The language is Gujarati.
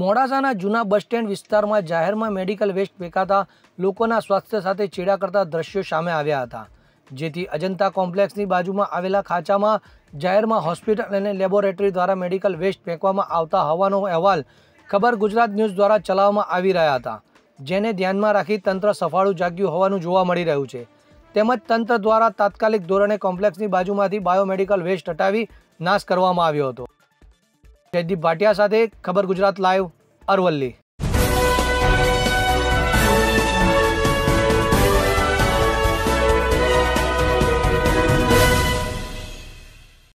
મોડાસાના જૂના બસ સ્ટેન્ડ વિસ્તારમાં જાહેરમાં મેડિકલ વેસ્ટ ફેંકાતા લોકોના સ્વાસ્થ્ય સાથે ચેડા કરતા દ્રશ્યો સામે આવ્યા હતા. જેથી અજંતા કોમ્પ્લેક્સની બાજુમાં આવેલા ખાંચામાં જાહેરમાં હોસ્પિટલ અને લેબોરેટરી દ્વારા મેડિકલ વેસ્ટ ફેંકવામાં આવતા હોવાનો અહેવાલ ખબર ગુજરાત ન્યૂઝ દ્વારા ચલાવવામાં આવી રહ્યા હતા, જેને ધ્યાનમાં રાખી તંત્ર સફાળું જાગ્યું હોવાનું જોવા મળી રહ્યું છે. તેમજ તંત્ર દ્વારા તાત્કાલિક ધોરણે કોમ્પ્લેક્સની બાજુમાંથી બાયોમેડિકલ વેસ્ટ હટાવી નાશ કરવામાં આવ્યો હતો. જયદીપ ભાટિયા સાથે ખબર ગુજરાત લાઈવ અરવલ્લી